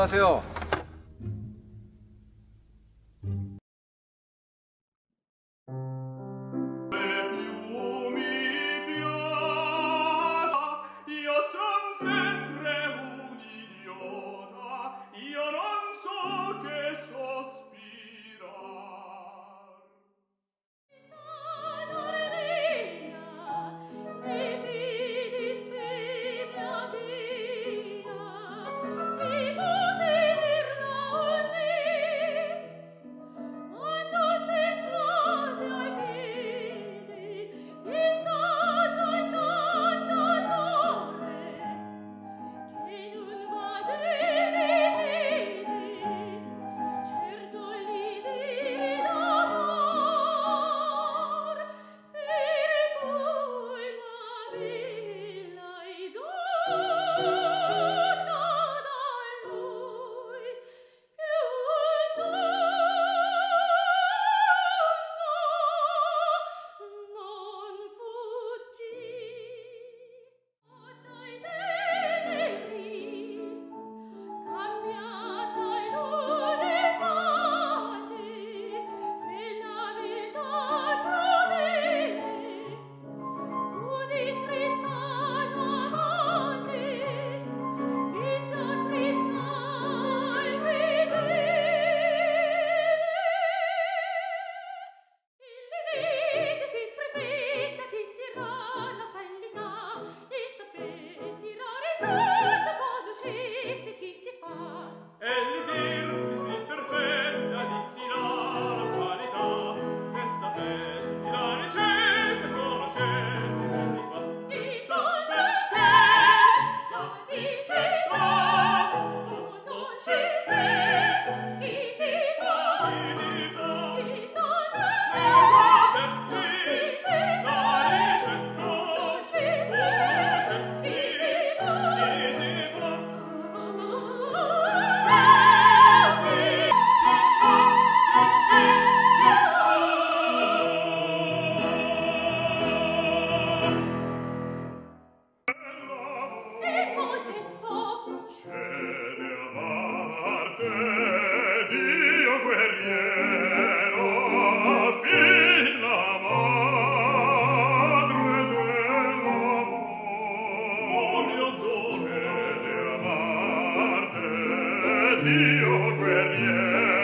안녕하세요. guerriero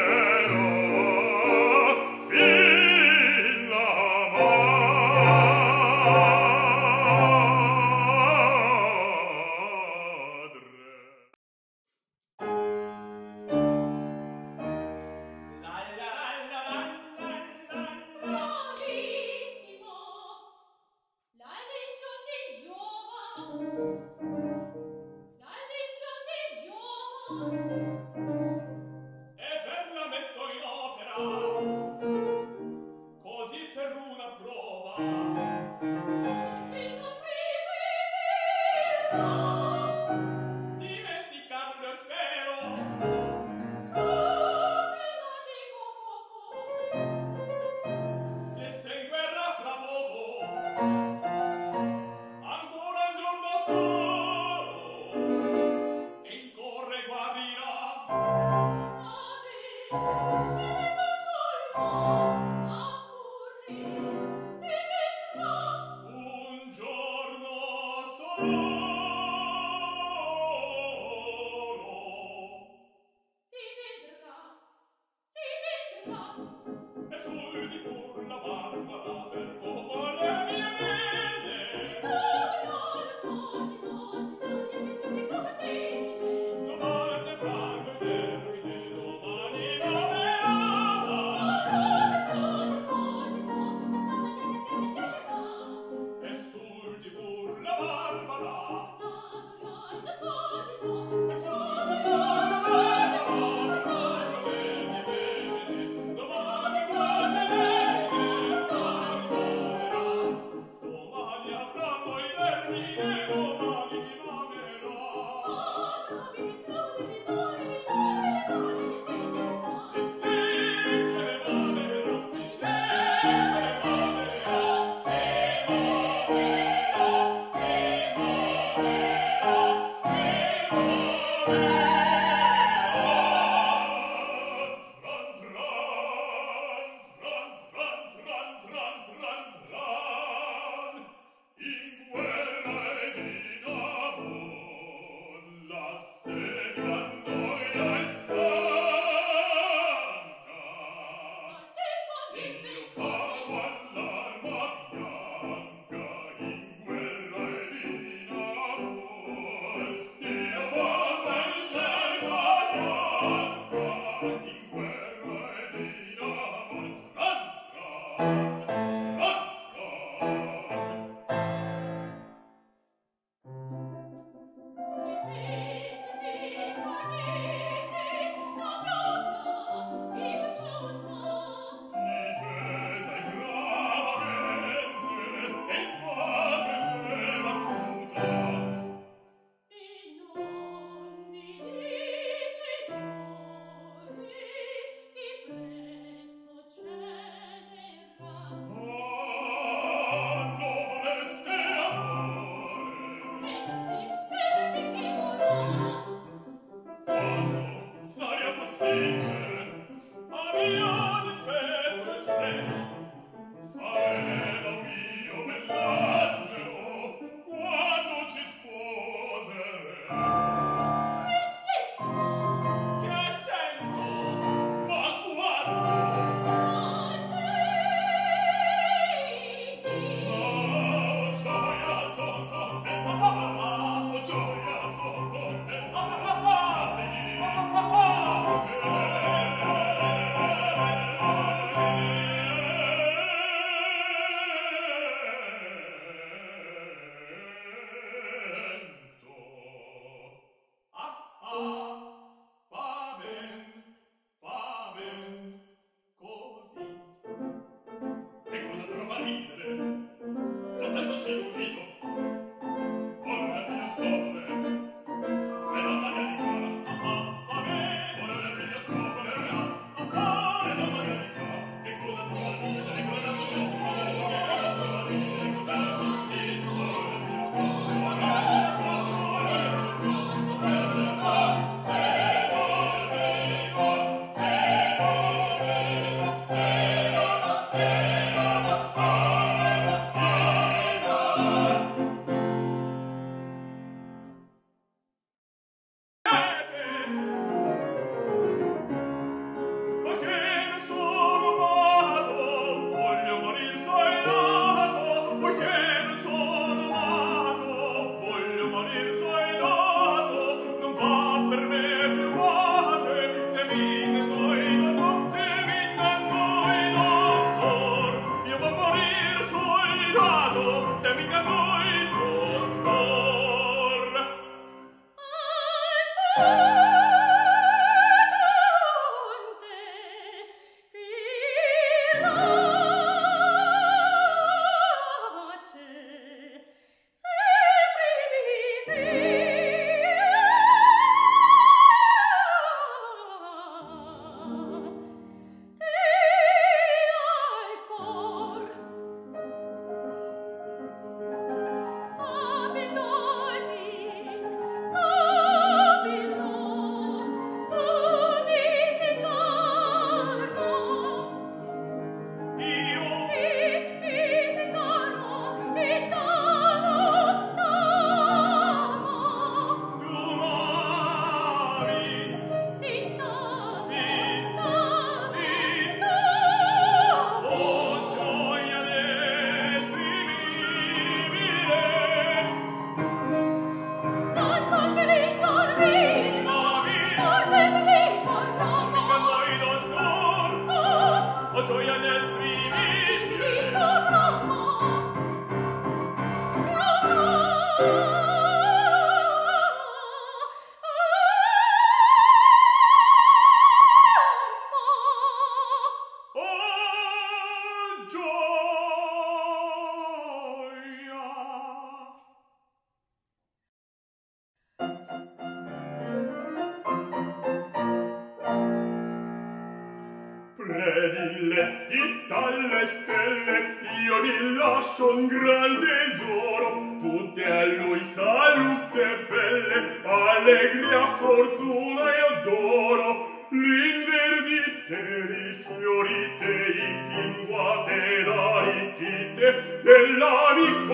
Oh. Prediletti dalle stelle, io vi lascio un gran tesoro, tutte a lui salute belle, allegria, fortuna e adoro. L'inverdite, risfiorite, impinguate da ricchite, dell'amico